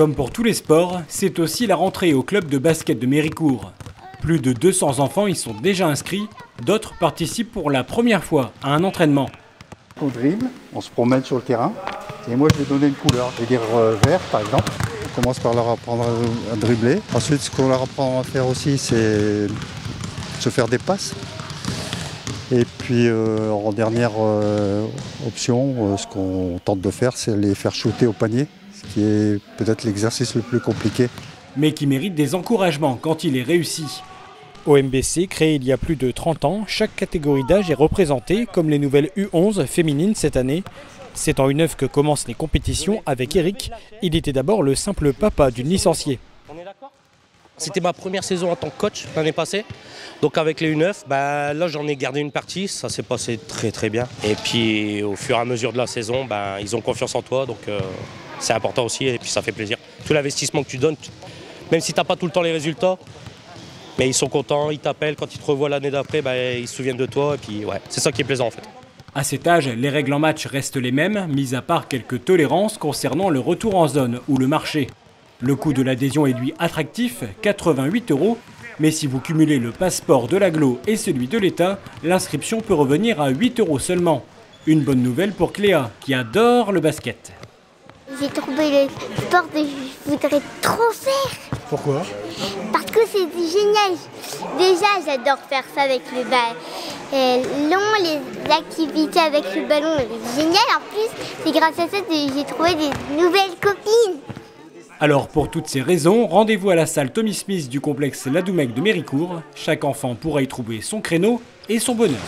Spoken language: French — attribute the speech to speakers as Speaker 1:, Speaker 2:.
Speaker 1: Comme pour tous les sports, c'est aussi la rentrée au club de basket de Méricourt. Plus de 200 enfants y sont déjà inscrits, d'autres participent pour la première fois à un entraînement.
Speaker 2: On dribble, on se promène sur le terrain, et moi je vais donner une couleur, je vais dire euh, vert par exemple. On commence par leur apprendre à dribbler. Ensuite, ce qu'on leur apprend à faire aussi, c'est se faire des passes. Et puis euh, en dernière euh, option, ce qu'on tente de faire, c'est les faire shooter au panier, ce qui est peut-être l'exercice le plus compliqué.
Speaker 1: Mais qui mérite des encouragements quand il est réussi. Au MBC, créé il y a plus de 30 ans, chaque catégorie d'âge est représentée, comme les nouvelles U11 féminines cette année. C'est en U9 que commencent les compétitions avec Eric. Il était d'abord le simple papa d'une licenciée.
Speaker 3: C'était ma première saison en tant que coach l'année passée. Donc avec les U9, bah, là j'en ai gardé une partie, ça s'est passé très très bien. Et puis au fur et à mesure de la saison, bah, ils ont confiance en toi, donc euh, c'est important aussi et puis ça fait plaisir. Tout l'investissement que tu donnes, même si tu n'as pas tout le temps les résultats, mais ils sont contents, ils t'appellent, quand ils te revoient l'année d'après, bah, ils se souviennent de toi, et puis ouais, c'est ça qui est plaisant en fait.
Speaker 1: À cet âge, les règles en match restent les mêmes, mis à part quelques tolérances concernant le retour en zone ou le marché. Le coût de l'adhésion est lui attractif, 88 euros, mais si vous cumulez le passeport de l'aglo et celui de l'État, l'inscription peut revenir à 8 euros seulement. Une bonne nouvelle pour Cléa, qui adore le basket.
Speaker 4: J'ai trouvé le sport que je voudrais trop faire.
Speaker 1: Pourquoi?
Speaker 4: Parce que c'est génial. Déjà, j'adore faire ça avec le ballon. Les activités avec le ballon, c'est génial. En plus, c'est grâce à ça que j'ai trouvé des nouvelles copines.
Speaker 1: Alors pour toutes ces raisons, rendez-vous à la salle Tommy Smith du complexe Ladoumec de Méricourt. Chaque enfant pourra y trouver son créneau et son bonheur.